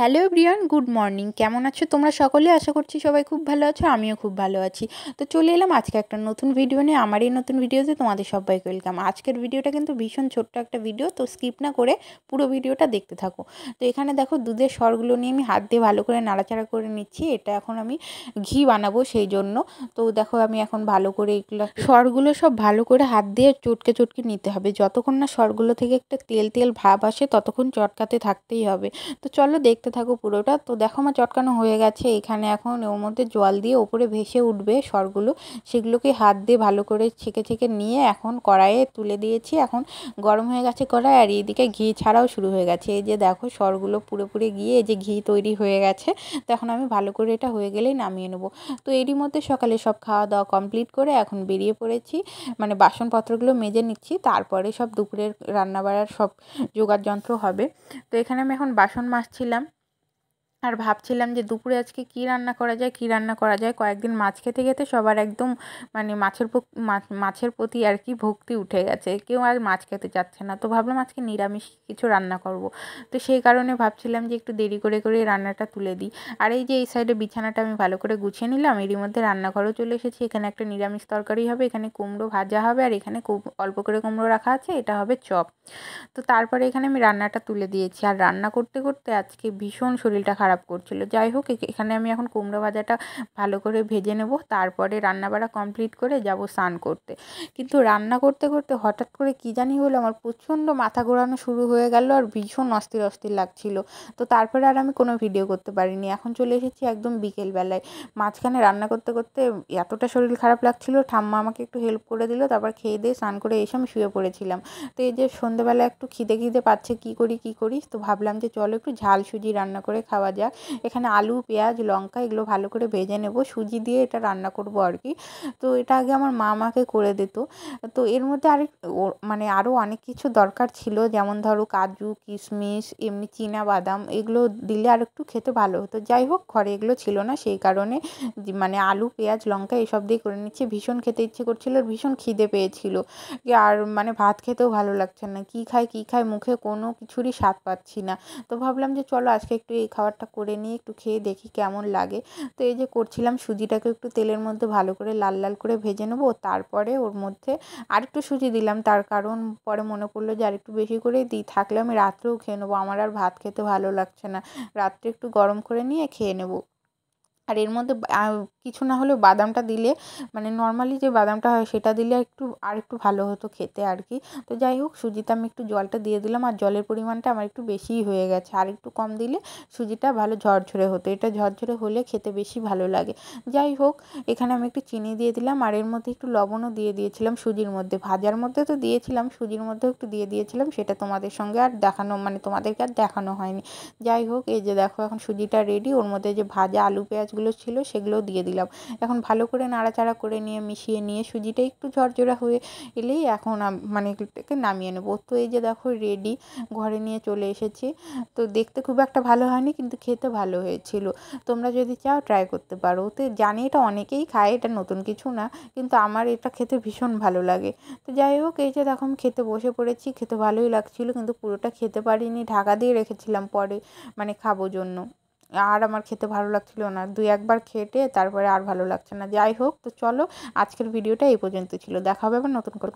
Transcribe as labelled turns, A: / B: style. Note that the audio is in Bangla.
A: হ্যালো এভরিওয়ান গুড মর্নিং কেমন আছো তোমরা সকলে? আশা করছি সবাই খুব ভালো আছো, আমিও খুব ভালো আছি। তো চলে এলাম আজকে একটা নতুন ভিডিও নিয়ে। আমার এই নতুন ভিডিওতে তোমাদের সবাইকে ওয়েলকাম আজকের ভিডিওটা কিন্তু ভীষণ ছোট্ট একটা ভিডিও তো স্কিপ না করে পুরো ভিডিওটা দেখতে থাকো। তো এখানে দেখো দুধের স্বরগুলো নিয়ে আমি হাত দিয়ে ভালো করে নাড়াচাড়া করে নিচ্ছি। এটা এখন আমি ঘি বানাবো সেই জন্য। তো দেখো আমি এখন ভালো করে এগুলো স্বরগুলো সব ভালো করে হাত দিয়ে চটকে চটকে নিতে হবে। যতক্ষণ না স্বরগুলো থেকে একটা তেল তেল ভাব আসে, ততক্ষণ চটকাতে থাকতেই হবে। তো চলো দেখতে দেখতে থাকো পুরোটা। তো দেখো আমার চটকানো হয়ে গেছে। এখানে এখন ওর মধ্যে জল দিয়ে ওপরে ভেসে উঠবে সরগুলো। সেগুলোকে হাত দিয়ে ভালো করে ছেঁকে ছেঁকে নিয়ে এখন কড়াইয়ে তুলে দিয়েছি। এখন গরম হয়ে গেছে কড়াই আর এইদিকে ঘি ছাড়াও শুরু হয়ে গেছে। এই যে দেখো সরগুলো পুরোপুরি গিয়ে এই যে ঘি তৈরি হয়ে গেছে। তো এখন আমি ভালো করে এটা হয়ে গেলেই নামিয়ে নেব। তো এরই মধ্যে সকালে সব খাওয়া দাওয়া কমপ্লিট করে এখন বেরিয়ে পড়েছি। মানে বাসনপত্রগুলো মেজে নিচ্ছি। তারপরে সব দুপুরের রান্নাবাড়ার সব যোগার যন্ত্র হবে। তো এখানে আমি এখন বাসন মাজছিলাম। আর ভাবছিলাম যে দুপুরে আজকে কী রান্না করা যায়, কী রান্না করা যায়? কয়েকদিন মাছ খেতে খেতে সবার একদম মানে মাছের মাছের প্রতি আর কি ভক্তি উঠে গেছে। কেউ আর মাছ খেতে চাচ্ছে না। তো ভাবলাম আজকে নিরামিষ কিছু রান্না করব। তো সেই কারণে ভাবছিলাম যে একটু দেরি করে করে রান্নাটা তুলে দিই। আর এই যে এই সাইডে বিছানাটা আমি ভালো করে গুছিয়ে নিলাম। এরই মধ্যে রান্নাঘরও চলে এসেছি। এখানে একটা নিরামিষ তরকারি হবে, এখানে কুমড়ো ভাজা হবে, আর এখানে অল্প করে কুমড়ো রাখা আছে। এটা হবে চপ। তো তারপরে এখানে আমি রান্নাটা তুলে দিয়েছি। আর রান্না করতে করতে আজকে ভীষণ শরীরটা খারাপ খারাপ করছিল। যাই হোক এখানে আমি এখন কুমড়ো ভাজাটা ভালো করে ভেজে নেব। তারপরে রান্নাবাড়া কমপ্লিট করে যাব স্নান করতে। কিন্তু রান্না করতে করতে হঠাৎ করে কী জানি হলো, আমার প্রচণ্ড মাথা ঘোরানো শুরু হয়ে গেল আর ভীষণ অস্থির অস্থির লাগছিল। তো তারপরে আর আমি কোনো ভিডিও করতে পারিনি। এখন চলে এসেছি একদম বিকেলবেলায় মাঝখানে রান্না করতে করতে এতটা শরীর খারাপ লাগছিল, ঠাম্মা আমাকে একটু হেল্প করে দিল, তারপর খেয়ে দিয়ে স্নান করে এসে আমি শুয়ে পড়েছিলাম। তো এই যে সন্ধ্যেবেলা একটু খিদে খিদে পাচ্ছে, কী করি কী করি? তো ভাবলাম যে চলো একটু ঝাল সুজি রান্না করে খাওয়া যাক এখানে আলু, পেঁয়াজ, লঙ্কা এগুলো ভালো করে ভেজে নেব। সুজি দিয়ে এটা রান্না করব আর কি। তো এটা আগে আমার মা আমাকে করে দিত। তো এর মধ্যে আরেক মানে আরও অনেক কিছু দরকার ছিল। যেমন ধরো কাজু, কিশমিশ, এমনি চীনা বাদাম এগুলো দিলে আর একটু খেতে ভালো হতো। যাই হোক, ঘরে এগুলো ছিল না। সেই কারণে মানে আলু, পেঁয়াজ, লঙ্কা এসব দিয়ে করে নিচ্ছে। ভীষণ খেতে ইচ্ছে করছিল ভীষণ খিদে পেয়েছিল। আর মানে ভাত খেতেও ভালো লাগছে না। কী খাই কী খাই, মুখে কোনো কিছুরই স্বাদ পাচ্ছি না। তো ভাবলাম যে চলো আজকে একটু এই খাবারটা করে নিয়ে একটু খেয়ে দেখি কেমন লাগে। তো এই যে করছিলাম সুজিটাকে একটু তেলের মধ্যে ভালো করে লাল লাল করে ভেজে নেব। তারপরে ওর মধ্যে আরেকটু সুজি দিলাম। তার কারণ পরে মনে করল যে আরেকটু বেশি করে দিই। থাকলে আমি রাত্রেও খেয়ে নেব। আমার আর ভাত খেতে ভালো লাগছে না। রাত্রে একটু গরম করে নিয়ে খেয়ে নেব। আর এর মধ্যে কিছু না হলেও বাদামটা দিলে মানে নর্মালি যে বাদামটা হয় সেটা দিলে একটু, আর একটু ভালো হতো খেতে আর কি। তো যাই হোক, সুজিতে আমি একটু জলটা দিয়ে দিলাম আর জলের পরিমাণটা আমার একটু বেশিই হয়ে গেছে। আর একটু কম দিলে সুজিটা ভালো ঝরঝরে হতো। এটা ঝরঝরে হলে খেতে বেশি ভালো লাগে। যাই হোক, এখানে আমি একটু চিনি দিয়ে দিলাম আর এর মধ্যে একটু লবণও দিয়ে দিয়েছিলাম সুজির মধ্যে। ভাজার মধ্যে তো দিয়েছিলাম, সুজির মধ্যেও একটু দিয়ে দিয়েছিলাম, সেটা তোমাদের সঙ্গে আর দেখানো মানে তোমাদেরকে আর দেখানো হয়নি। যাই হোক, এই যে দেখো এখন সুজিটা রেডি ওর মধ্যে যে ভাজা আলু পেঁয়াজগুলো ছিল সেগুলোও দিয়ে দিলাম। এখন ভালো করে নাড়াচাড়া করে নিয়ে মিশিয়ে নিয়ে সুজিটা একটু ঝরঝরা হয়ে এলেই এখন মানে এগুলোকে নামিয়ে নেব। তো এই যে দেখো রেডি ঘরে নিয়ে চলে এসেছি। তো দেখতে খুব একটা ভালো হয়নি, কিন্তু খেতে ভালো হয়েছিল। তোমরা যদি চাও ট্রাই করতে পারো। তো জানি এটা অনেকেই খায়, এটা নতুন কিছু না, কিন্তু আমার এটা খেতে ভীষণ ভালো লাগে। তো যাই হোক, এই যে দেখো খেতে বসে পড়েছি, খেতে ভালোই লাগছিল, কিন্তু পুরোটা খেতে পারিনি, ঢাকা দিয়ে রেখেছিলাম পরে মানে খাব জন্য। আর আমার খেতে ভালো লাগছিল না। দুই একবার খেটে তারপরে আর ভালো লাগছে না। যাই হোক, তো চলো আজকের ভিডিওটা এই পর্যন্ত ছিল। দেখা হবে আবার নতুন করে।